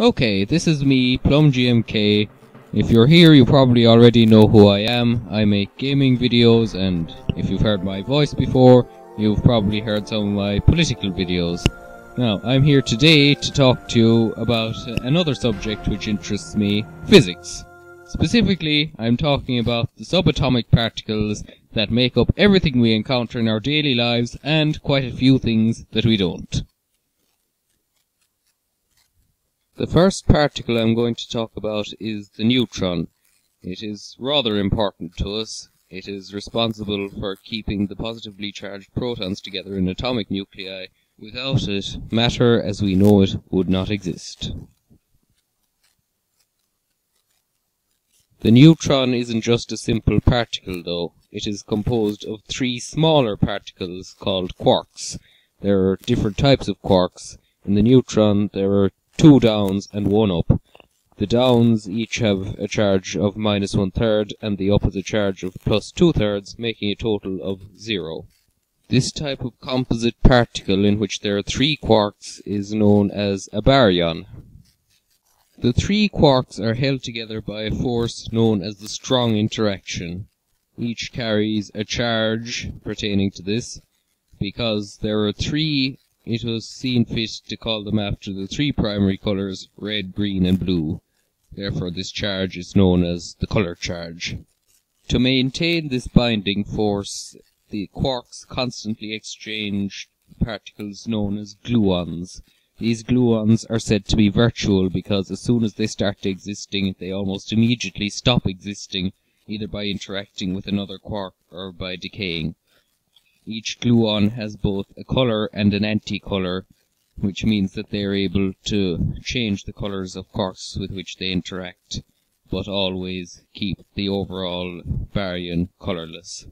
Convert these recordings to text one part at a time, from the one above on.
Okay, this is me, PlumGMK. If you're here, you probably already know who I am. I make gaming videos, and if you've heard my voice before, you've probably heard some of my political videos. Now, I'm here today to talk to you about another subject which interests me, physics. Specifically, I'm talking about the subatomic particles that make up everything we encounter in our daily lives and quite a few things that we don't. The first particle I'm going to talk about is the neutron. It is rather important to us. It is responsible for keeping the positively charged protons together in atomic nuclei. Without it, matter as we know it would not exist. The neutron isn't just a simple particle, though. It is composed of three smaller particles called quarks. There are different types of quarks. In the neutron, there are two downs and one up. The downs each have a charge of minus one third and the up has a charge of plus two thirds, making a total of zero. This type of composite particle in which there are three quarks is known as a baryon. The three quarks are held together by a force known as the strong interaction. Each carries a charge pertaining to this. Because there are three it was seen fit to call them after the three primary colors, red, green, and blue. Therefore this charge is known as the color charge. To maintain this binding force, the quarks constantly exchange particles known as gluons. These gluons are said to be virtual because as soon as they start existing, they almost immediately stop existing, either by interacting with another quark or by decaying. Each gluon has both a color and an anticolor, which means that they are able to change the colors of quarks with which they interact, but always keep the overall baryon colorless.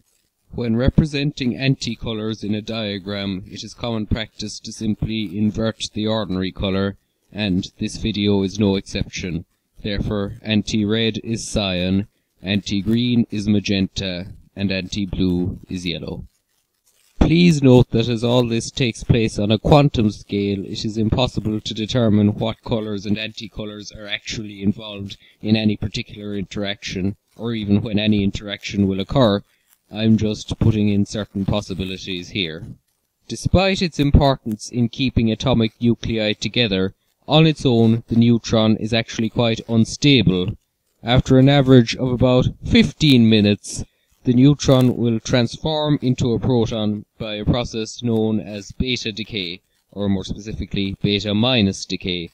When representing anticolors in a diagram, it is common practice to simply invert the ordinary color, and this video is no exception. Therefore, anti-red is cyan, anti-green is magenta, and anti-blue is yellow. Please note that as all this takes place on a quantum scale, it is impossible to determine what colors and anticolors are actually involved in any particular interaction, or even when any interaction will occur. I'm just putting in certain possibilities here. Despite its importance in keeping atomic nuclei together, on its own the neutron is actually quite unstable. After an average of about 15 minutes, the neutron will transform into a proton by a process known as beta decay, or more specifically beta minus decay.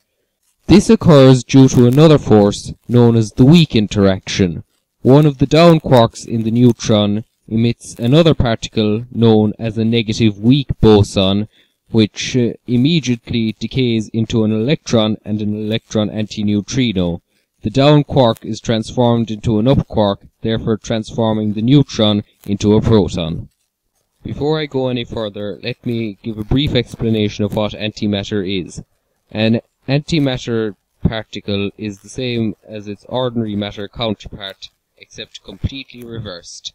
This occurs due to another force known as the weak interaction. One of the down quarks in the neutron emits another particle known as a negative weak boson, which uh, immediately decays into an electron and an electron antineutrino. The down quark is transformed into an up quark, therefore transforming the neutron into a proton. Before I go any further, let me give a brief explanation of what antimatter is. An antimatter particle is the same as its ordinary matter counterpart, except completely reversed.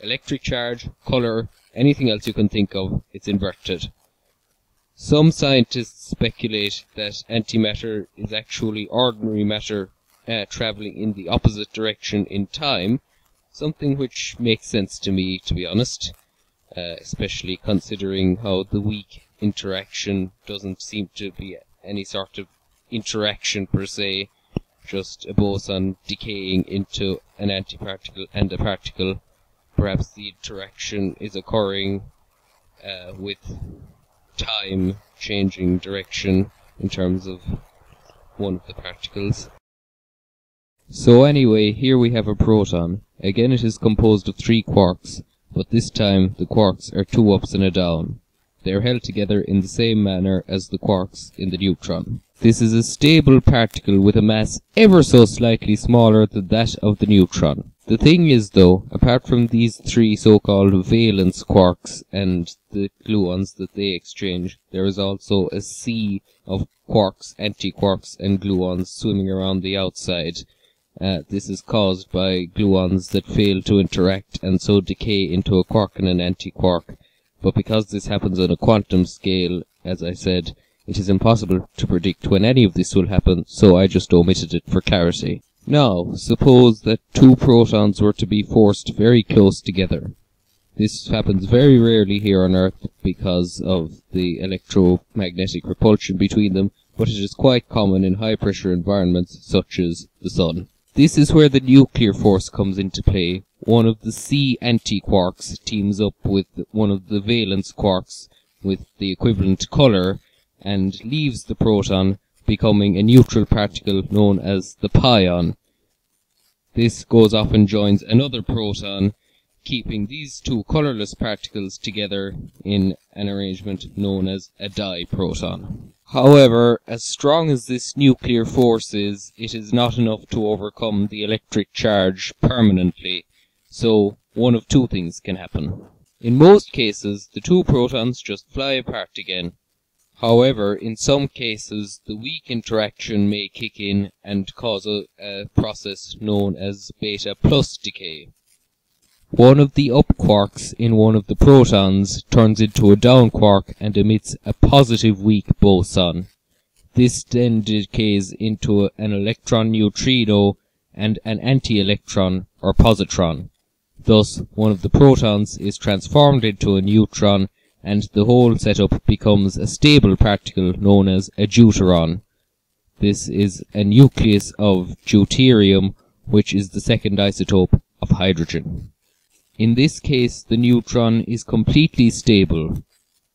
Electric charge, color, anything else you can think of, it's inverted. Some scientists speculate that antimatter is actually ordinary matter uh, traveling in the opposite direction in time, something which makes sense to me, to be honest, uh, especially considering how the weak interaction doesn't seem to be any sort of interaction per se, just a boson decaying into an antiparticle and a particle. Perhaps the interaction is occurring uh, with time changing direction in terms of one of the particles. So anyway, here we have a proton. Again it is composed of three quarks, but this time the quarks are two ups and a down. They are held together in the same manner as the quarks in the neutron. This is a stable particle with a mass ever so slightly smaller than that of the neutron. The thing is though, apart from these three so-called valence quarks and the gluons that they exchange, there is also a sea of quarks, antiquarks, and gluons swimming around the outside, uh, this is caused by gluons that fail to interact and so decay into a quark and an antiquark. But because this happens on a quantum scale, as I said, It is impossible to predict when any of this will happen, so I just omitted it for clarity. Now, suppose that two protons were to be forced very close together. This happens very rarely here on Earth because of the electromagnetic repulsion between them, but it is quite common in high pressure environments such as the Sun. This is where the nuclear force comes into play. One of the sea antiquarks teams up with one of the valence quarks with the equivalent color and leaves the proton becoming a neutral particle known as the pion. This goes off and joins another proton, keeping these two colorless particles together in an arrangement known as a diproton. However, as strong as this nuclear force is, it is not enough to overcome the electric charge permanently, so one of two things can happen. In most cases, the two protons just fly apart again, However, in some cases, the weak interaction may kick in and cause a, a process known as beta plus decay. One of the up quarks in one of the protons turns into a down quark and emits a positive weak boson. This then decays into an electron neutrino and an anti-electron or positron. Thus, one of the protons is transformed into a neutron and the whole setup becomes a stable particle known as a deuteron. This is a nucleus of deuterium, which is the second isotope of hydrogen. In this case, the neutron is completely stable.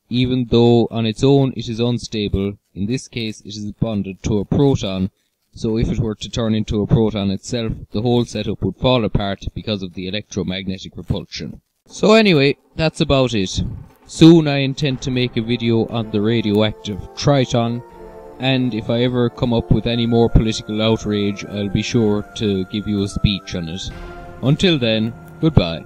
Even though on its own it is unstable, in this case it is bonded to a proton, so if it were to turn into a proton itself, the whole setup would fall apart because of the electromagnetic repulsion. So anyway, that's about it. Soon I intend to make a video on the radioactive Triton, and if I ever come up with any more political outrage, I'll be sure to give you a speech on it. Until then, goodbye.